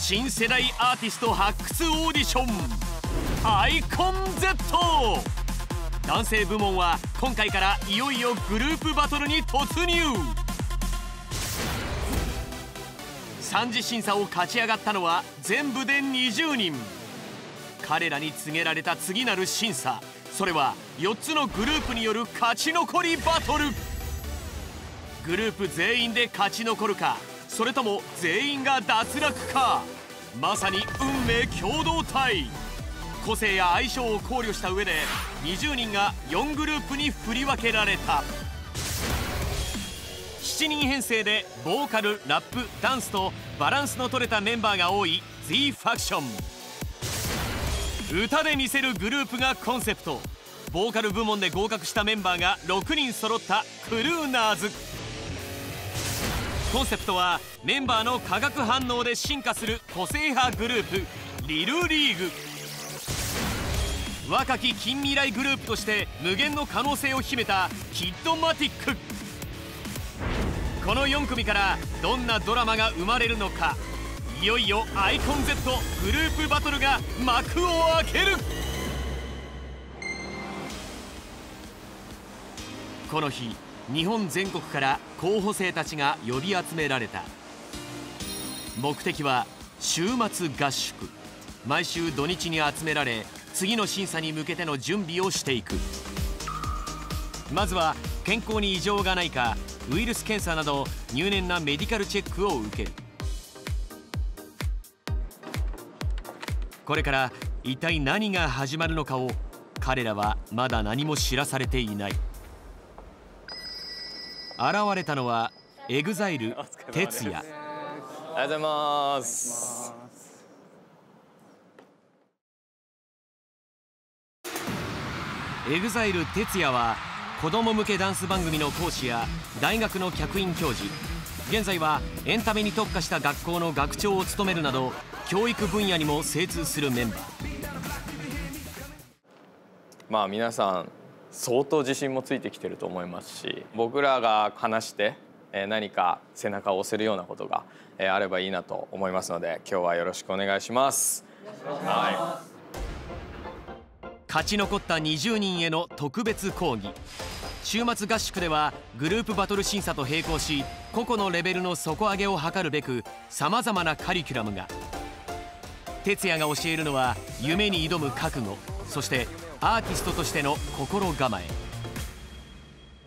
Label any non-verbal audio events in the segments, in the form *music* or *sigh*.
新世代アーティスト発掘オーディション。アイコン Z 男性部門は今回からいよいよグループバトルに突入。3次審査を勝ち上がったのは全部で20人。彼らに告げられた次なる審査。それは4つのグループによる勝ち残りバトル。グループ全員で勝ち残るかそれとも全員が脱落か。まさに運命共同体。個性や相性を考慮した上で20人が4グループに振り分けられた。7人編成でボーカルラップダンスとバランスの取れたメンバーが多い Z ファクション歌で見せるグループがコンセプト。ボーカル部門で合格したメンバーが6人揃ったクルーナーズ。コンセプトはメンバーの化学反応で進化する個性派グループリルリーグ。若き近未来グループとして無限の可能性を秘めたキッドマティック。この4組からどんなドラマが生まれるのか。いよいよアイコン Z グループバトルが幕を開ける。この日日本全国から候補生たちが呼び集められた。目的は週末合宿。毎週土日に集められ次の審査に向けての準備をしていく。まずは健康に異常がないかウイルス検査など入念なメディカルチェックを受ける。これから一体何が始まるのかを彼らはまだ何も知らされていない。現れたのは EXILE 哲也。ありがとうございます。 EXILE 哲也は子供向けダンス番組の講師や大学の客員教授。現在はエンタメに特化した学校の学長を務めるなど教育分野にも精通するメンバー。まあ皆さん相当自信もついてきてると思いますし僕らが話して何か背中を押せるようなことがあればいいなと思いますので今日はよろしくお願いします。はい。勝ち残った20人への特別講義。週末合宿ではグループバトル審査と並行し個々のレベルの底上げを図るべくさまざまなカリキュラムが。哲也が教えるのは夢に挑む覚悟。そしてアーティストとしての心構え、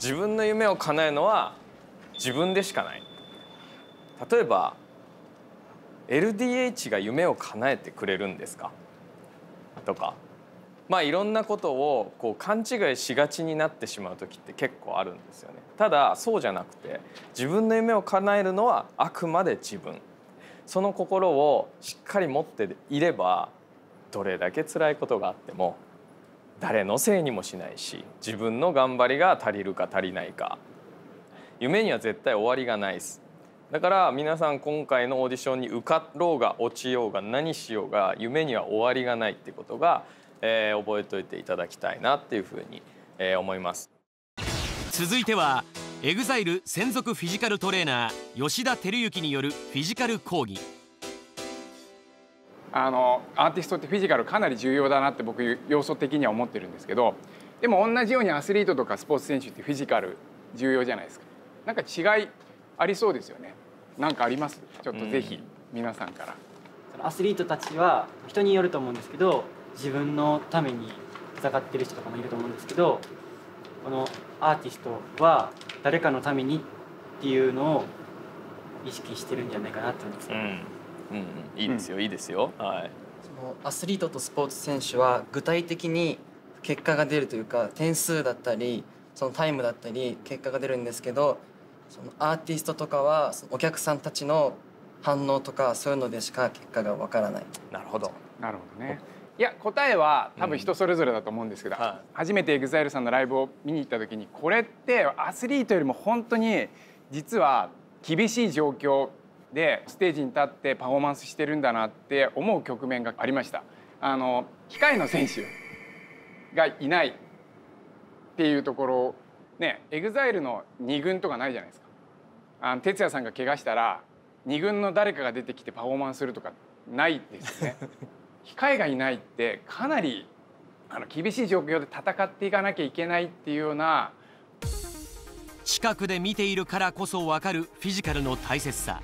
自分の夢を叶えるのは自分でしかない。例えば LDH が夢を叶えてくれるんですか？とか。まあいろんなことをこう勘違いしがちになってしまう時って結構あるんですよね。ただそうじゃなくて自分の夢を叶えるのはあくまで自分。その心をしっかり持っていればどれだけ辛いことがあっても誰のせいにもしないし自分の頑張りが足りるか足りないか。夢には絶対終わりがないです。だから皆さん今回のオーディションに受かろうが落ちようが何しようが夢には終わりがないってことが、えー覚えておいていただきたいなっていうふうに、えー思います。続いては EXILE 専属フィジカルトレーナー吉田照之によるフィジカル講義。あのアーティストってフィジカルかなり重要だなって僕要素的には思ってるんですけどでも同じようにアスリートとかスポーツ選手ってフィジカル重要じゃないですか。なんか違いありそうですよね。なんかあります？ちょっとぜひ皆さんから、そのアスリートたちは人によると思うんですけど自分のために戦ってる人とかもいると思うんですけどこのアーティストは誰かのためにっていうのを意識してるんじゃないかなと思います、うん、うんうん、いいですよ、いいですよ。はい。そのアスリートとスポーツ選手は具体的に結果が出るというか点数だったりそのタイムだったり結果が出るんですけどそのアーティストとかはお客さんたちの反応とかそういうのでしか結果がわからない。なるほど。なるほどね。いや答えは多分人それぞれだと思うんですけど、は初めて EXILE さんのライブを見に行った時にこれってアスリートよりも本当に実は厳しい状況でステージに立ってパフォーマンスしてるんだなって思う局面がありました。あの機械の選手がいないっていうところね EXILE の2軍とかないじゃないですか。あの哲也さんが怪我したら2軍の誰かが出てきてパフォーマンスするとかないですね *laughs* 機会がいないってかなりあの厳しい状況で戦っていかなきゃいけないっていうような近くで見ているからこそ分かるフィジカルの大切さ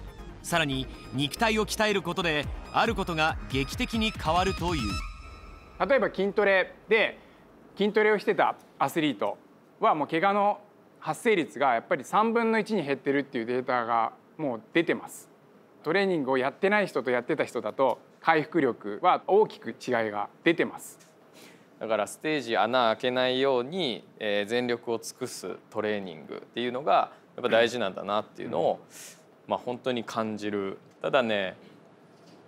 さらに肉体を鍛えることであることが劇的に変わるという。例えば筋トレで筋トレをしてたアスリートはもう怪我の発生率がやっぱり3分の1に減ってるっていうデータがもう出てます。トレーニングをやってない人とやってた人だと回復力は大きく違いが出てます。だからステージ穴開けないように、えー、全力を尽くすトレーニングっていうのがやっぱ大事なんだなっていうのを、まあ、本当に感じる。ただね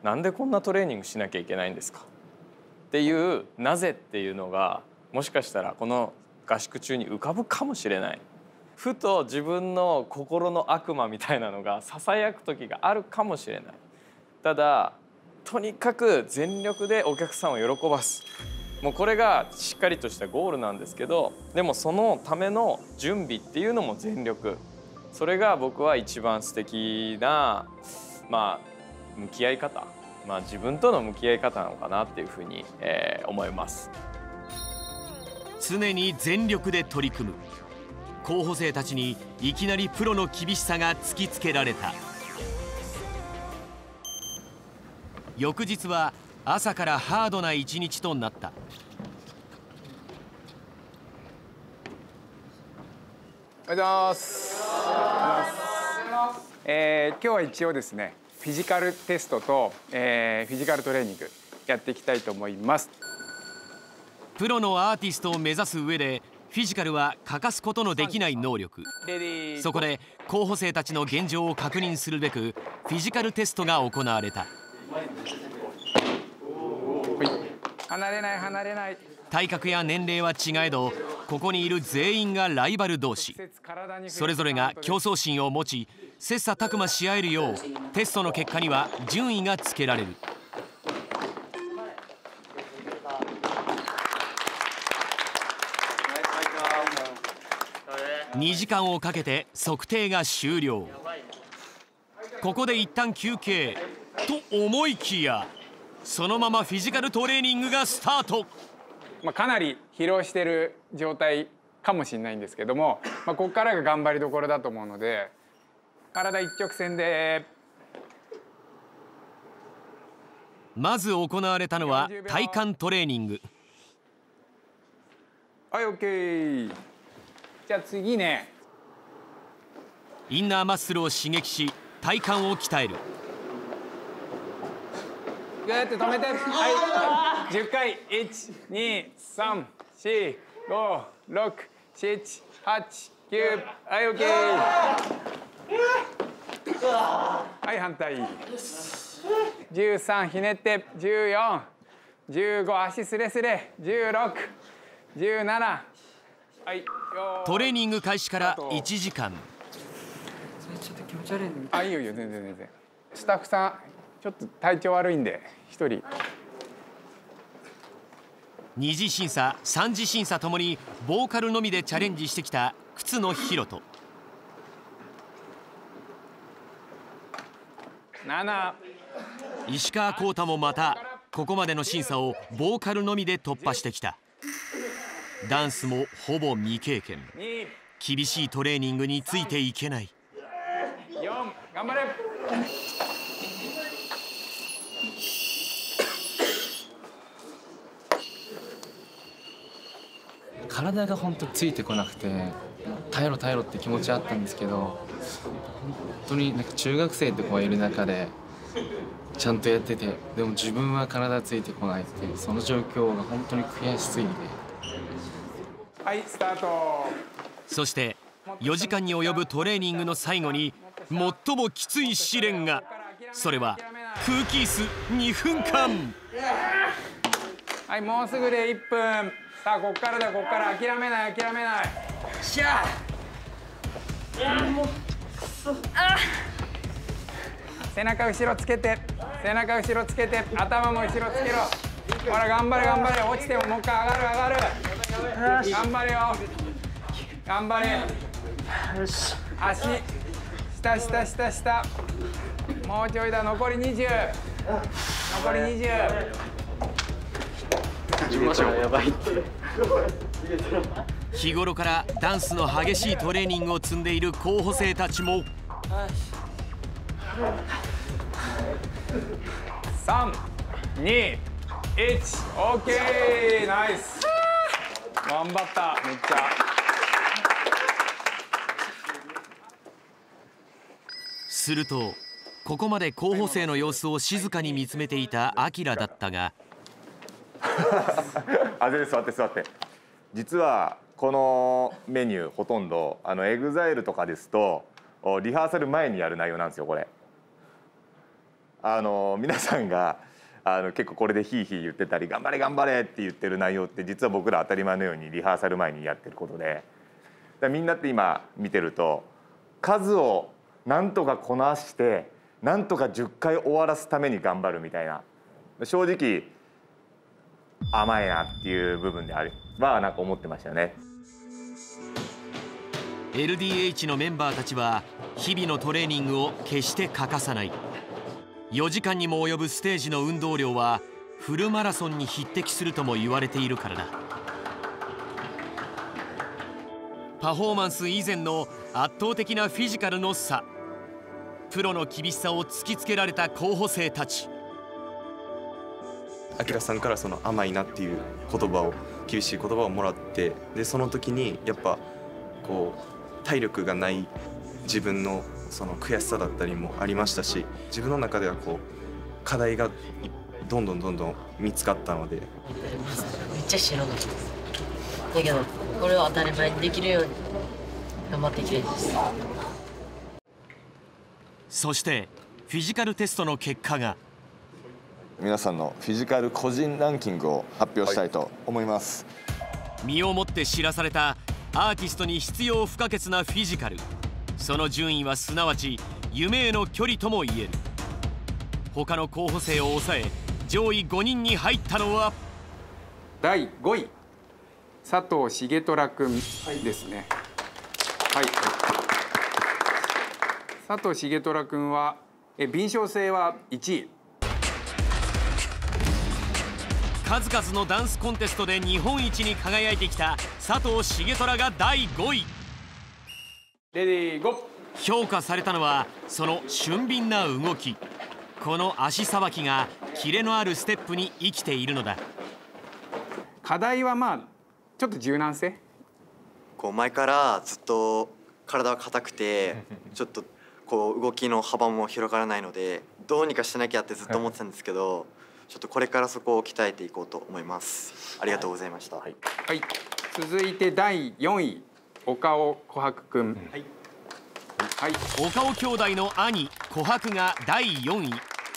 なんでこんなトレーニングしなきゃいけないんですか？っていうなぜっていうのがもしかしたらこの合宿中に浮かぶかもしれない。ふと自分の心の悪魔みたいなのがささやく時があるかもしれない。ただとにかく全力でお客さんを喜ばす。もうこれがしっかりとしたゴールなんですけどでもそのための準備っていうのも全力。それが僕は一番素敵なまあ向き合い方まあ自分との向き合い方なのかなっていうふうに、えー、思います。常に全力で取り組む。候補生たちにいきなりプロの厳しさが突きつけられた。翌日は朝からハードな一日となった。おはようございますえー、今日は一応ですねフィジカルテストと、えー、フィジカルトレーニングやっていきたいと思います。プロのアーティストを目指す上でフィジカルは欠かすことのできない能力。そこで候補生たちの現状を確認するべくフィジカルテストが行われた。離れない離れない。体格や年齢は違えどここにいる全員がライバル同士。それぞれが競争心を持ち切磋琢磨し合えるようテストの結果には順位がつけられる。2時間をかけて測定が終了。ここで一旦休憩。と思いきやそのままフィジカルトレーニングがスタート、まあ、かなり疲労してる状態かもしれないんですけども、まあ、ここからが頑張りどころだと思うので体一直線で。まず行われたのは体幹トレーニング。はい OK じゃあ次ね。インナーマッスルを刺激し体幹を鍛える。グーって止めて。はい。10回123456789はい OK はい反対。13ひねって1415足すれすれ1617はいトレーニング開始から1時間。ちょっと気持ち悪いあいいよいいよ全然全然。スタッフさんちょっと体調悪いんで一人。二次審査三次審査ともにボーカルのみでチャレンジしてきた靴野博人7石川浩太もまたここまでの審査をボーカルのみで突破してきた。ダンスもほぼ未経験。厳しいトレーニングについていけない。4頑張れ。体が本当ついてこなくて耐えろ耐えろって気持ちあったんですけど本当になんか中学生って子がいる中でちゃんとやっててでも自分は体ついてこないっていうその状況が本当に悔しすぎて。はいスタート。そして4時間に及ぶトレーニングの最後に最もきつい試練が。それは空気椅子2分間。はいもうすぐで1分。さあこっからだこっから。諦めない諦めない。しゃ背中後ろつけて背中後ろつけて頭も後ろつけろ。ほら頑張れ頑張れ。落ちてももう一回上がる上がる。頑張れよ。頑張れ。足。下下下下。もうちょいだ。残り20残り20日頃からダンスの激しいトレーニングを積んでいる候補生たちも三、二、一、オッケー、ナイス。頑張った、めっちゃ。するとここまで候補生の様子を静かに見つめていたアキラだったが *laughs* あ全然座って座って実はこのメニューほとんどあの EXILE とかですとリハーサル前にやる内容なんですよこれ。あの皆さんがあの結構これでヒーヒー言ってたり頑張れ頑張れって言ってる内容って実は僕ら当たり前のようにリハーサル前にやってることで。だみんなって今見てると数をなんとかこなしてなんとか10回終わらすために頑張るみたいな。正直甘いなっていう部分であれはなんか思ってましたよね。LDH のメンバーたちは日々のトレーニングを決して欠かさない。4時間にも及ぶステージの運動量はフルマラソンに匹敵するとも言われているからだ。パフォーマンス以前の圧倒的なフィジカルの差。プロの厳しさを突きつけられた候補生たち。あきらさんからその甘いなっていう言葉を厳しい言葉をもらってでその時にやっぱこう体力がない自分のその悔しさだったりもありましたし自分の中ではこう課題がいどんどんどんどん見つかったので。めっちゃ白かった。ですだけどこれを当たり前にできるように頑張っていきたいです。そしてフィジカルテストの結果が。皆さんのフィジカル個人ランキングを発表したいと思います、身をもって知らされたアーティストに必要不可欠なフィジカルその順位はすなわち夢への距離とも言える他の候補生を抑え上位5人に入ったのは？第5位、佐藤重虎くんですね。はい。佐藤重虎くんはえ敏捷性は1位。数々のダンスコンテストで日本一に輝いてきた佐藤重虎が第5位レディーゴー。評価されたのはその俊敏な動きこの足さばきがキレのあるステップに生きているのだ課題はまあちょっと柔軟性。こう前からずっと体は硬くて *laughs* ちょっとこう動きの幅も広がらないのでどうにかしなきゃってずっと思ってたんですけどちょっとこれからそこを鍛えていこうと思いますありがとうございました、はい。続いて第4位、岡尾琥珀くん。はい。はい。岡尾兄弟の兄琥珀が第4位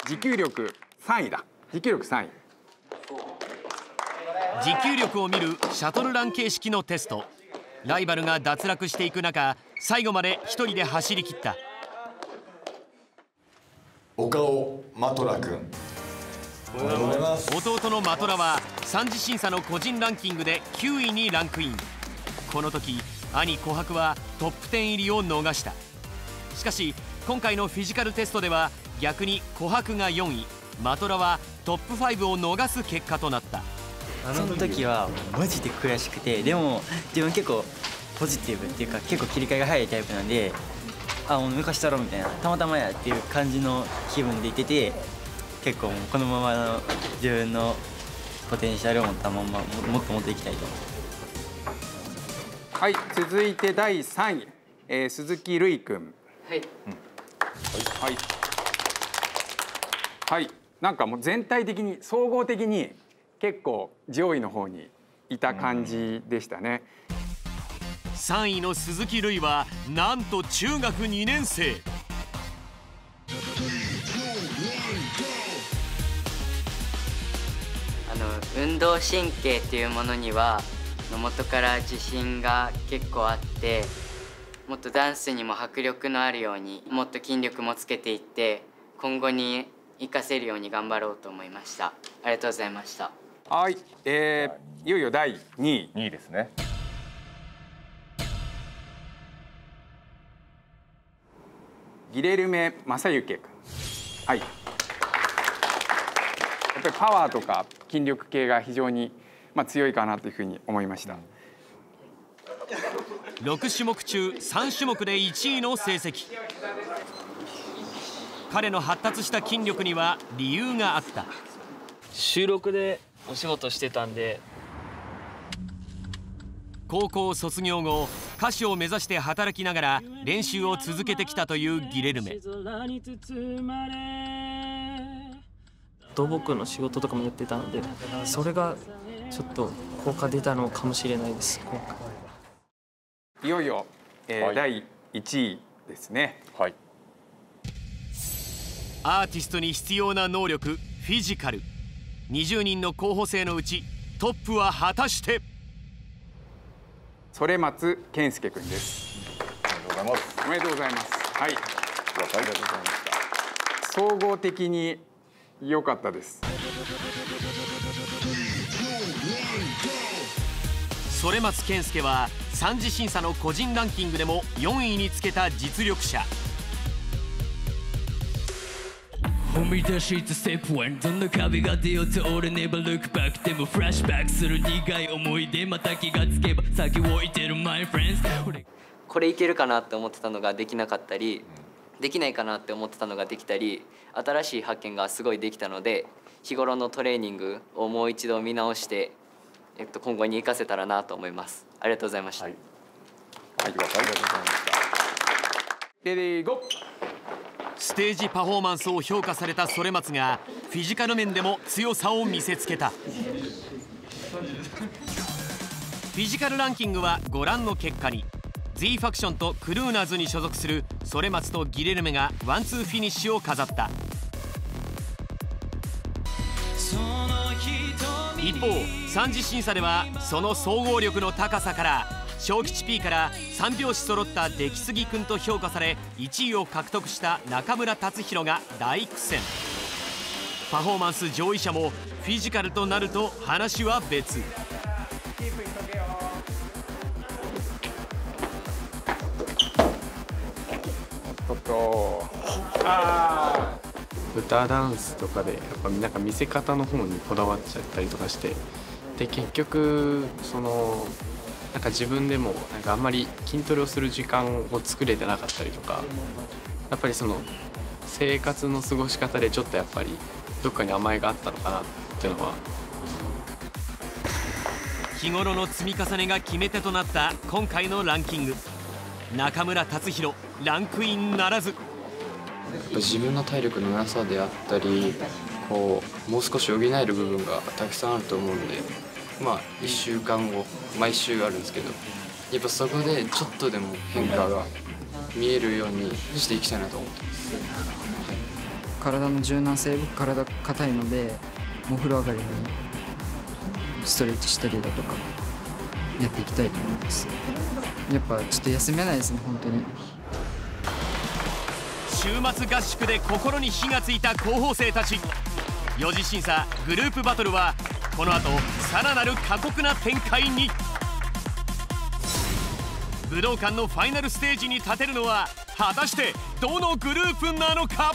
持久力3位だ。持久力3位。持久力を見るシャトルラン形式のテストライバルが脱落していく中最後まで一人で走り切った岡尾マトラ君弟のマトラは3次審査の個人ランキングで9位にランクイン。この時兄琥珀はトップ10入りを逃した。しかし今回のフィジカルテストでは逆に琥珀が4位。マトラはトップ5を逃す結果となった。あの時はマジで悔しくてでも自分結構ポジティブっていうか結構切り替えが早いタイプなんであもう抜かしたろみたいなたまたまやっていう感じの気分でいてて結構このままの自分のポテンシャルを持ったままももっともっといきたいとはい。続いて第3位、えー、鈴木瑠衣くん。はいはい。はい。なんかもう全体的に総合的に結構上位の方にいた感じでしたね。3位の鈴木瑠衣はなんと中学2年生運動神経っていうものには元から自信が結構あってもっとダンスにも迫力のあるようにもっと筋力もつけていって今後に活かせるように頑張ろうと思いましたありがとうございましたはい。えー、いよいよ第2位。2位ですねギレルメ正幸君。はいぱりパワーとか筋力系が非常に、まあ、強いかなというふうに思いました。6種目中3種目で1位の成績。彼の発達した筋力には理由があった。収録でお仕事してたんで。高校卒業後歌手を目指して働きながら練習を続けてきたというギレルメ土木の仕事とかもやってたのでそれがちょっと効果出たのかもしれないです。今回いよいよ、えー第1位ですね。はい。アーティストに必要な能力フィジカル。20人の候補生のうちトップは果たして？それ松健介くんです。おめでとうございます。はいありがとうございました総合的に良かったです。それ松健介は三次審査の個人ランキングでも4位につけた実力者。踏み出したステップ1どんな壁が出ようと俺 never look back でもフラッシュバックする苦い思い出また気がつけば先を置いてる my friends 俺これいけるかなって思ってたのができなかったりできないかなって思ってたのができたり新しい発見がすごいできたので日頃のトレーニングをもう一度見直して、えっと、今後に生かせたらなと思います。ありがとうございました、はい、ありがとうございました。レディーゴー。ステージパフォーマンスを評価されたそれ松がフィジカル面でも強さを見せつけた。フィジカルランキングはご覧の結果に。Z ファクションとクルーナーズに所属するそれ松とギレルメがワンツーフィニッシュを飾った。一方三次審査ではその総合力の高さから小吉 P から3拍子揃った出来すぎくんと評価され1位を獲得した中村達弘が大苦戦。パフォーマンス上位者もフィジカルとなると話は別。歌ダンスとかでやっぱなんか見せ方の方にこだわっちゃったりとかしてで結局そのなんか自分でもなんかあんまり筋トレをする時間を作れてなかったりとかやっぱりその生活の過ごし方でちょっとやっぱりどっかに甘えがあったのかなっていうのは。日頃の積み重ねが決め手となった今回のランキング。中村達弘ランクインならず。ぱ自分の体力のなさであったりこうもう少し補える部分がたくさんあると思うんでまあ1週間後毎週あるんですけどやっぱそこでちょっとでも変化が見えるようにしていきたいなと思ってます。体の柔軟性僕体硬いのでお風呂上がりにストレッチしたりだとかやっていきたいと思いますやっぱちょっと休めないですね本当に週末合宿で心に火がついた候補生たち。4次審査グループバトルはこの後さらなる過酷な展開に。武道館のファイナルステージに立てるのは果たしてどのグループなのか？